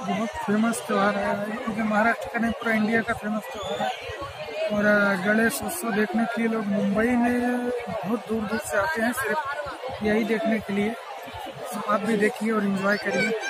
तो फ़ेमस त्यौहार है। महाराष्ट्र का नहीं, पूरा इंडिया का फ़ेमस त्यौहार है। और गणेश उत्सव देखने के लिए लोग मुंबई में बहुत दूर दूर से आते हैं सिर्फ़ यही देखने के लिए। आप भी देखिए और इन्जॉय करिए।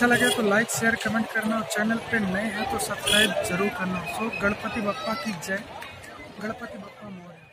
अच्छा लगे तो लाइक शेयर कमेंट करना और चैनल पे नए हैं तो सब्सक्राइब ज़रूर करना। सो गणपति बप्पा की जय। गणपति बप्पा मोर्या।